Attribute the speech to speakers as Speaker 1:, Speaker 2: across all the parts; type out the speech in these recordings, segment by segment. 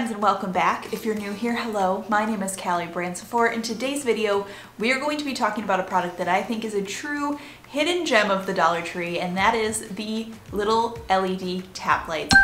Speaker 1: friends and welcome back. If you're new here, hello. My name is Kallie Branciforte. In today's video, we are going to be talking about a product that I think is a true hidden gem of the Dollar Tree, and that is the little LED tap lights.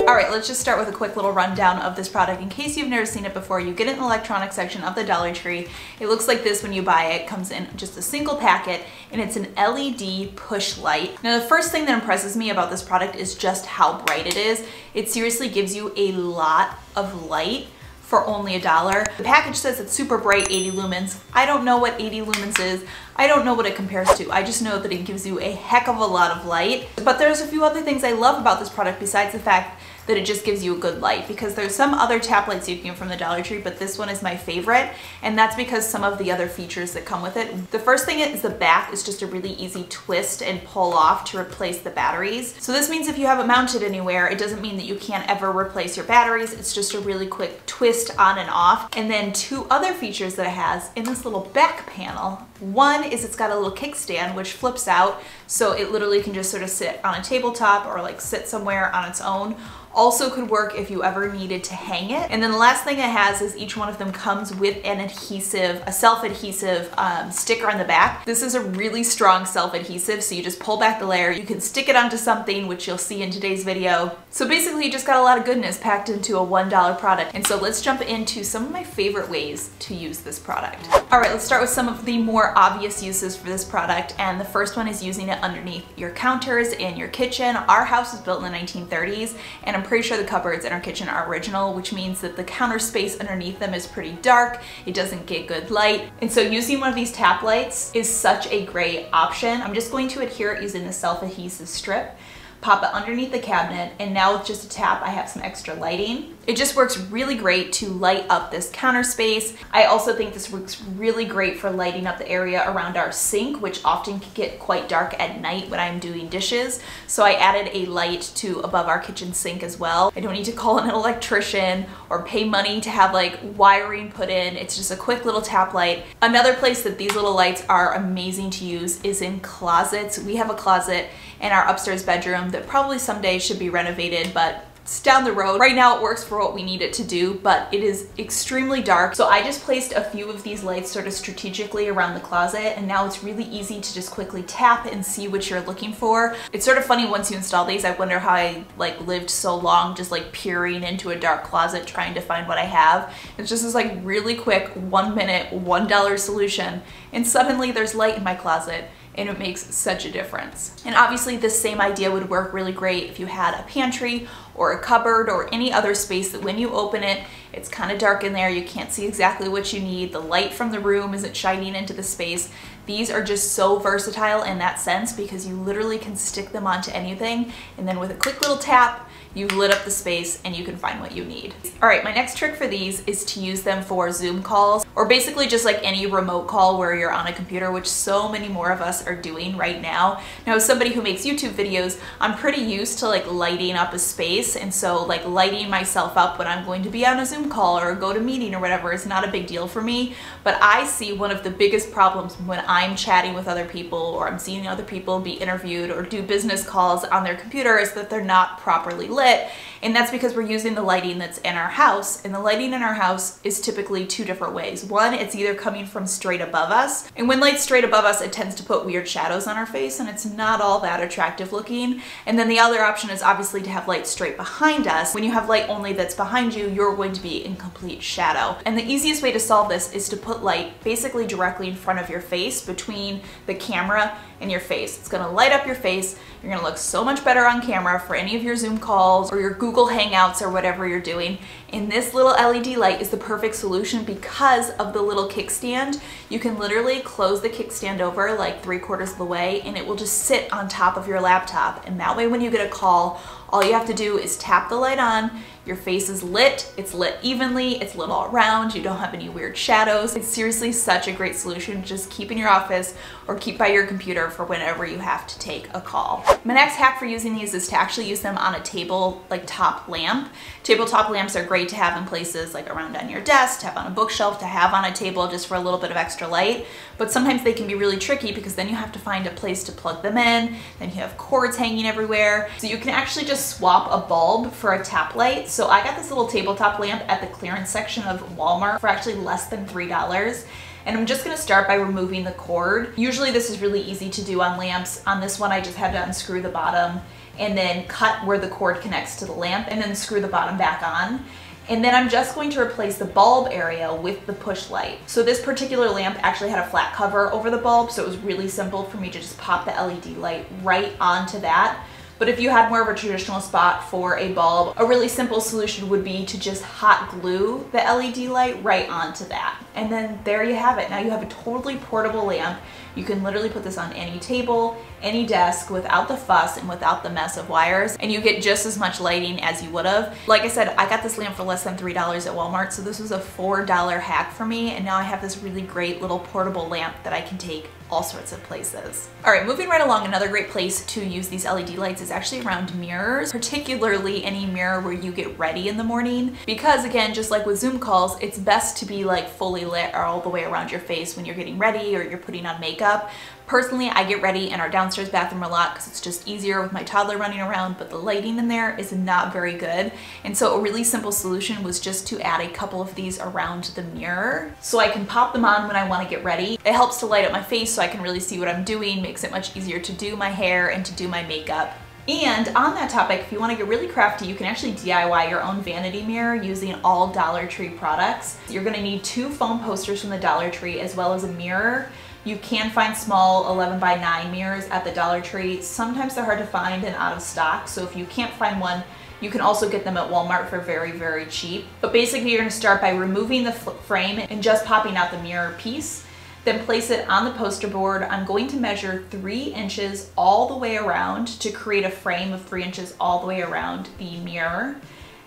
Speaker 1: All right, let's just start with a quick little rundown of this product. In case you've never seen it before, you get it in the electronic section of the Dollar Tree. It looks like this when you buy it. it comes in just a single packet and it's an LED push light. Now the first thing that impresses me about this product is just how bright it is. It seriously gives you a lot of light for only a dollar. The package says it's super bright 80 lumens. I don't know what 80 lumens is. I don't know what it compares to. I just know that it gives you a heck of a lot of light. But there's a few other things I love about this product besides the fact that it just gives you a good light because there's some other tap lights you can get from the Dollar Tree, but this one is my favorite. And that's because some of the other features that come with it. The first thing is the back is just a really easy twist and pull off to replace the batteries. So this means if you have it mounted anywhere, it doesn't mean that you can't ever replace your batteries. It's just a really quick twist on and off. And then two other features that it has in this little back panel. One is it's got a little kickstand which flips out so it literally can just sort of sit on a tabletop or like sit somewhere on its own also could work if you ever needed to hang it. And then the last thing it has is each one of them comes with an adhesive, a self-adhesive um, sticker on the back. This is a really strong self-adhesive, so you just pull back the layer, you can stick it onto something, which you'll see in today's video. So basically you just got a lot of goodness packed into a $1 product. And so let's jump into some of my favorite ways to use this product. All right, let's start with some of the more obvious uses for this product. And the first one is using it underneath your counters in your kitchen. Our house was built in the 1930s, and I'm pretty sure the cupboards in our kitchen are original, which means that the counter space underneath them is pretty dark. It doesn't get good light. And so using one of these tap lights is such a great option. I'm just going to adhere it using the self-adhesive strip pop it underneath the cabinet, and now with just a tap, I have some extra lighting. It just works really great to light up this counter space. I also think this works really great for lighting up the area around our sink, which often can get quite dark at night when I'm doing dishes. So I added a light to above our kitchen sink as well. I don't need to call an electrician or pay money to have like wiring put in. It's just a quick little tap light. Another place that these little lights are amazing to use is in closets. We have a closet in our upstairs bedroom that probably someday should be renovated, but it's down the road. Right now it works for what we need it to do, but it is extremely dark. So I just placed a few of these lights sort of strategically around the closet and now it's really easy to just quickly tap and see what you're looking for. It's sort of funny once you install these, I wonder how I like lived so long just like peering into a dark closet trying to find what I have. It's just this like really quick one minute, $1 solution and suddenly there's light in my closet and it makes such a difference. And obviously this same idea would work really great if you had a pantry or a cupboard or any other space that when you open it, it's kind of dark in there, you can't see exactly what you need, the light from the room isn't shining into the space. These are just so versatile in that sense because you literally can stick them onto anything and then with a quick little tap, you've lit up the space and you can find what you need. All right, my next trick for these is to use them for Zoom calls or basically just like any remote call where you're on a computer, which so many more of us are doing right now. Now, as somebody who makes YouTube videos, I'm pretty used to like lighting up a space. And so like lighting myself up when I'm going to be on a Zoom call or GoToMeeting or whatever is not a big deal for me. But I see one of the biggest problems when I'm chatting with other people or I'm seeing other people be interviewed or do business calls on their computer is that they're not properly lit lit and that's because we're using the lighting that's in our house and the lighting in our house is typically two different ways. One, it's either coming from straight above us and when light's straight above us it tends to put weird shadows on our face and it's not all that attractive looking and then the other option is obviously to have light straight behind us. When you have light only that's behind you you're going to be in complete shadow and the easiest way to solve this is to put light basically directly in front of your face between the camera and your face. It's gonna light up your face. You're gonna look so much better on camera for any of your Zoom calls or your Google Hangouts or whatever you're doing. And this little LED light is the perfect solution because of the little kickstand. You can literally close the kickstand over like three quarters of the way and it will just sit on top of your laptop. And that way when you get a call, all you have to do is tap the light on, your face is lit, it's lit evenly, it's lit all around, you don't have any weird shadows. It's seriously such a great solution, just keep in your office or keep by your computer for whenever you have to take a call. My next hack for using these is to actually use them on a table like top lamp. Tabletop lamps are great to have in places like around on your desk, to have on a bookshelf, to have on a table just for a little bit of extra light. But sometimes they can be really tricky because then you have to find a place to plug them in, then you have cords hanging everywhere. So you can actually just swap a bulb for a tap light. So I got this little tabletop lamp at the clearance section of Walmart for actually less than $3. And I'm just gonna start by removing the cord. Usually this is really easy to do on lamps. On this one, I just had to unscrew the bottom and then cut where the cord connects to the lamp and then screw the bottom back on. And then I'm just going to replace the bulb area with the push light. So this particular lamp actually had a flat cover over the bulb, so it was really simple for me to just pop the LED light right onto that. But if you had more of a traditional spot for a bulb, a really simple solution would be to just hot glue the LED light right onto that. And then there you have it. Now you have a totally portable lamp. You can literally put this on any table, any desk without the fuss and without the mess of wires and you get just as much lighting as you would have. Like I said, I got this lamp for less than $3 at Walmart so this was a $4 hack for me and now I have this really great little portable lamp that I can take all sorts of places. All right, moving right along, another great place to use these LED lights is actually around mirrors, particularly any mirror where you get ready in the morning. Because again, just like with Zoom calls, it's best to be like fully lit all the way around your face when you're getting ready or you're putting on makeup. Personally, I get ready in our downstairs bathroom a lot because it's just easier with my toddler running around, but the lighting in there is not very good. And so a really simple solution was just to add a couple of these around the mirror so I can pop them on when I want to get ready. It helps to light up my face so I can really see what I'm doing, makes it much easier to do my hair and to do my makeup. And on that topic, if you want to get really crafty, you can actually DIY your own vanity mirror using all Dollar Tree products. You're going to need two foam posters from the Dollar Tree as well as a mirror. You can find small 11 by 9 mirrors at the Dollar Tree. Sometimes they're hard to find and out of stock, so if you can't find one, you can also get them at Walmart for very, very cheap. But basically you're gonna start by removing the frame and just popping out the mirror piece. Then place it on the poster board. I'm going to measure three inches all the way around to create a frame of three inches all the way around the mirror.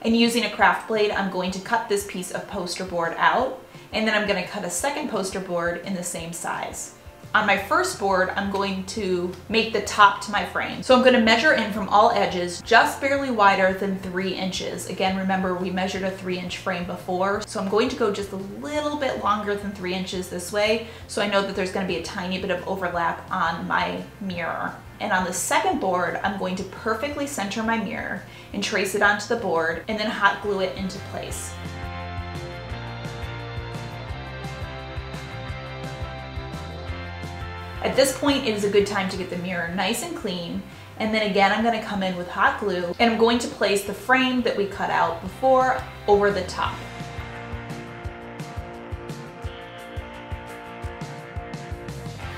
Speaker 1: And using a craft blade, I'm going to cut this piece of poster board out and then I'm gonna cut a second poster board in the same size. On my first board, I'm going to make the top to my frame. So I'm gonna measure in from all edges, just barely wider than three inches. Again, remember we measured a three inch frame before. So I'm going to go just a little bit longer than three inches this way. So I know that there's gonna be a tiny bit of overlap on my mirror. And on the second board, I'm going to perfectly center my mirror and trace it onto the board and then hot glue it into place. At this point, it is a good time to get the mirror nice and clean. And then again, I'm gonna come in with hot glue and I'm going to place the frame that we cut out before over the top.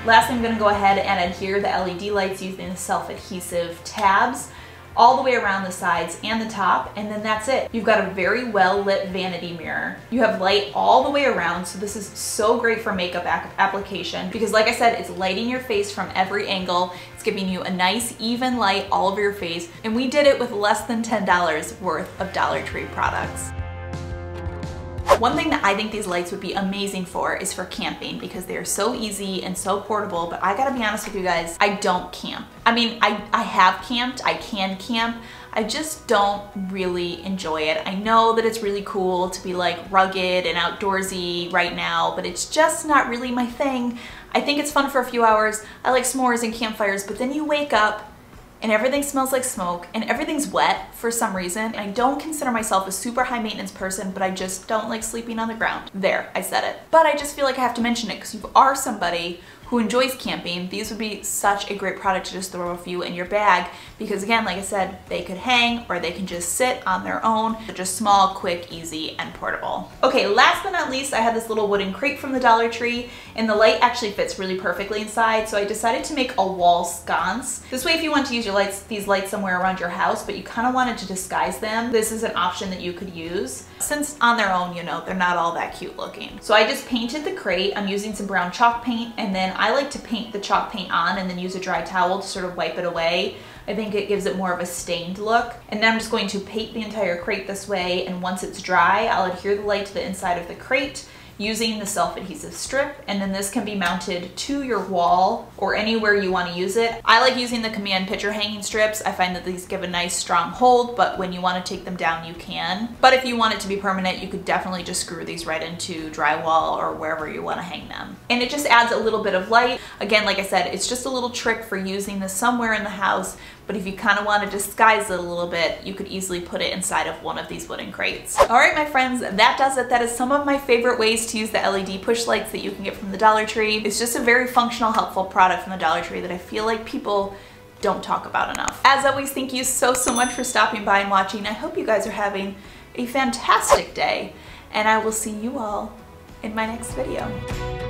Speaker 1: Last, I'm gonna go ahead and adhere the LED lights using self-adhesive tabs all the way around the sides and the top, and then that's it. You've got a very well lit vanity mirror. You have light all the way around, so this is so great for makeup application because like I said, it's lighting your face from every angle. It's giving you a nice even light all over your face, and we did it with less than $10 worth of Dollar Tree products. One thing that I think these lights would be amazing for is for camping because they're so easy and so portable, but I gotta be honest with you guys, I don't camp. I mean, I, I have camped, I can camp, I just don't really enjoy it. I know that it's really cool to be like rugged and outdoorsy right now, but it's just not really my thing. I think it's fun for a few hours. I like s'mores and campfires, but then you wake up and everything smells like smoke and everything's wet for some reason. I don't consider myself a super high maintenance person, but I just don't like sleeping on the ground. There, I said it. But I just feel like I have to mention it because you are somebody who enjoys camping, these would be such a great product to just throw a few in your bag because again, like I said, they could hang or they can just sit on their own. They're just small, quick, easy, and portable. Okay, last but not least, I have this little wooden crate from the Dollar Tree and the light actually fits really perfectly inside, so I decided to make a wall sconce. This way, if you want to use your lights, these lights somewhere around your house, but you kind of wanted to disguise them, this is an option that you could use. Since on their own, you know, they're not all that cute looking. So I just painted the crate. I'm using some brown chalk paint and then I like to paint the chalk paint on and then use a dry towel to sort of wipe it away. I think it gives it more of a stained look. And then I'm just going to paint the entire crate this way and once it's dry, I'll adhere the light to the inside of the crate using the self-adhesive strip and then this can be mounted to your wall or anywhere you want to use it. I like using the command picture hanging strips. I find that these give a nice strong hold but when you want to take them down you can. But if you want it to be permanent you could definitely just screw these right into drywall or wherever you want to hang them. And it just adds a little bit of light. Again like I said it's just a little trick for using this somewhere in the house but if you kind of want to disguise it a little bit, you could easily put it inside of one of these wooden crates. All right, my friends, that does it. That is some of my favorite ways to use the LED push lights that you can get from the Dollar Tree. It's just a very functional, helpful product from the Dollar Tree that I feel like people don't talk about enough. As always, thank you so, so much for stopping by and watching. I hope you guys are having a fantastic day, and I will see you all in my next video.